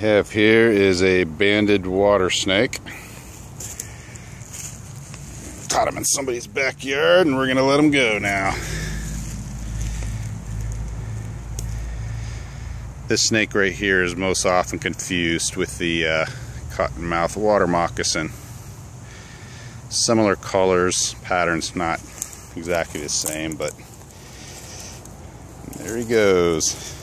have here is a banded water snake. Caught him in somebody's backyard and we're going to let him go now. This snake right here is most often confused with the uh, cottonmouth water moccasin. Similar colors, patterns not exactly the same, but there he goes.